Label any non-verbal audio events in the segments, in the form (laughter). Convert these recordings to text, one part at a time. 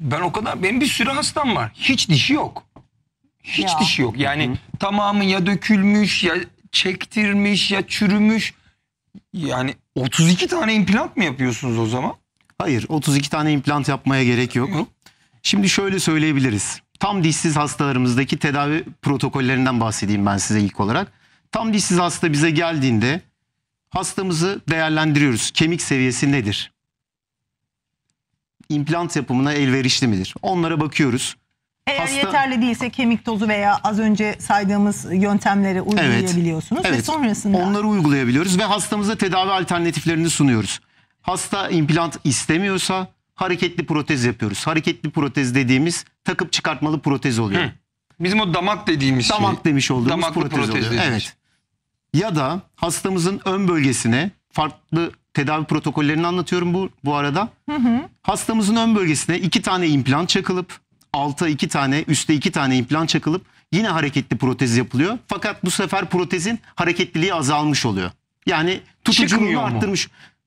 Ben o kadar benim bir sürü hastam var. Hiç dişi yok. Hiç Ya. dişi yok. Yani tamamı ya dökülmüş ya çektirmiş ya çürümüş. Yani 32 tane implant mı yapıyorsunuz o zaman? Hayır 32 tane implant yapmaya gerek yok. Yok. Şimdi şöyle söyleyebiliriz. Tam dişsiz hastalarımızdaki tedavi protokollerinden bahsedeyim ben size ilk olarak. Tam dişsiz hasta bize geldiğinde hastamızı değerlendiriyoruz. Kemik seviyesi nedir? İmplant yapımına elverişli midir? Onlara bakıyoruz. Eğer Hasta- yeterli değilse kemik tozu veya az önce saydığımız yöntemleri uygulayabiliyorsunuz ve Evet. sonrasında Onları uygulayabiliyoruz ve hastamıza tedavi alternatiflerini sunuyoruz. Hasta implant istemiyorsa hareketli protez yapıyoruz. Hareketli protez dediğimiz takıp çıkartmalı protez oluyor. Hı. Bizim o damak dediğimiz şey. Damak demiş olduğumuz Damaklı protez, protez oluyor. Evet. Ya da hastamızın ön bölgesine farklı tedavi protokollerini anlatıyorum bu bu arada. Hastamızın ön bölgesine iki tane implant çakılıp alta iki tane üstte iki tane implant çakılıp yine hareketli protez yapılıyor. Fakat bu sefer protezin hareketliliği azalmış oluyor. Yani tutuculuğunu Çıkmıyor mu?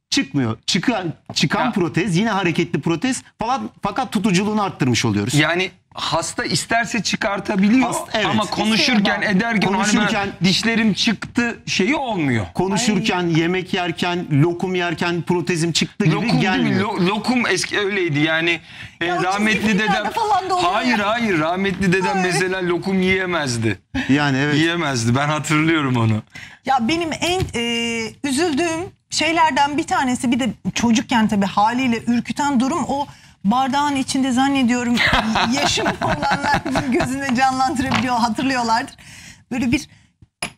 Çıkmıyor. Çıkan, çıkan Ya. protez yine hareketli protez falan fakat tutuculuğunu arttırmış oluyoruz. Yani hasta isterse çıkartabiliyor Hast- evet. ama konuşurken İsteğe ederken Konuşurken- konuşurken dişlerim çıktı şeyi olmuyor. Konuşurken, yemek yerken, lokum yerken protezim çıktı gibi Lokum gelmiyor. Lo- lokum eski öyleydi yani. E, Ya o rahmetli dedem. falan da oluyor Hayır hayır rahmetli dedem mesela lokum yiyemezdi. Yani evet. Yiyemezdi. Ben hatırlıyorum onu. Ya benim en e, üzüldüğüm şeylerden bir tanesi bir de çocukken tabii haliyle ürküten durum o bardağın içinde zannediyorum (laughs) yaşım olanlar gözünde canlandırabiliyor hatırlıyorlardır. Böyle bir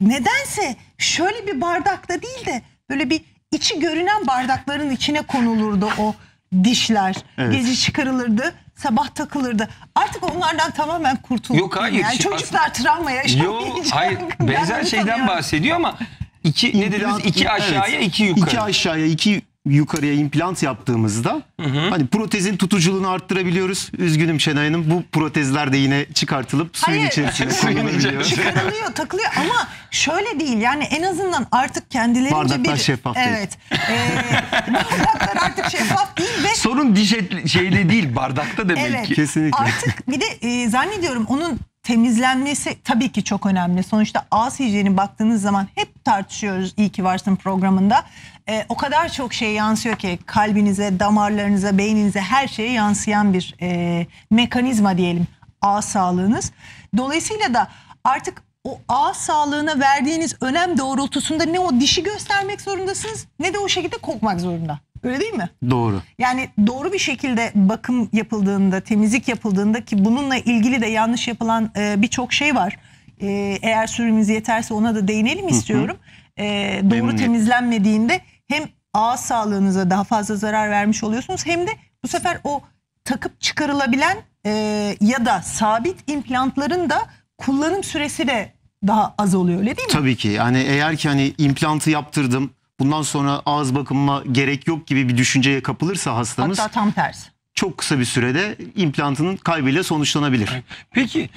nedense şöyle bir bardakta değil de böyle bir içi görünen bardakların içine konulurdu o dişler. Evet. Gece çıkarılırdı sabah takılırdı. Artık onlardan tamamen kurtulduk. Yok, hayır. Yani çocuklar travma Yo yaşamayacak. hayır (laughs) Ben benzer şeyden bahsediyor ama iki ne dediniz İmplant- iki aşağıya evet. iki yukarı. İki aşağıya iki yukarıya implant yaptığımızda hani protezin tutuculuğunu arttırabiliyoruz. Üzgünüm Şenay Hanım bu protezler de yine çıkartılıp suyun Hayır. içerisine Suyun konulabiliyor. içerisine. çıkarılıyor, takılıyor ama şöyle değil. Yani en azından artık kendilerince Bardaklar bir şeffaf değil. Evet. Ee, (laughs) bardaklar artık şeffaf değil ve Sorun diş et, şeyde değil bardakta demek evet. ki. Kesinlikle. Artık bir de e, zannediyorum onun temizlenmesi tabii ki çok önemli. Sonuçta ağız hijyeni baktığınız zaman hep tartışıyoruz iyi ki varsın programında. E, o kadar çok şey yansıyor ki kalbinize, damarlarınıza, beyninize her şeye yansıyan bir e, mekanizma diyelim ağız sağlığınız. Dolayısıyla da artık o ağız sağlığına verdiğiniz önem doğrultusunda ne o dişi göstermek zorundasınız ne de o şekilde kokmak zorunda. Öyle değil mi? Doğru. Yani doğru bir şekilde bakım yapıldığında, temizlik yapıldığında ki bununla ilgili de yanlış yapılan e, birçok şey var. E, eğer süremiz yeterse ona da değinelim istiyorum. E, doğru Memnuniyetle. temizlenmediğinde hem ağız sağlığınıza daha fazla zarar vermiş oluyorsunuz hem de bu sefer o takıp çıkarılabilen e, ya da sabit implantların da kullanım süresi de daha az oluyor öyle değil mi? Tabii ki yani eğer ki hani implantı yaptırdım bundan sonra ağız bakımıma gerek yok gibi bir düşünceye kapılırsa hastamız Hatta tam tersi. çok kısa bir sürede implantının kaybıyla sonuçlanabilir. Peki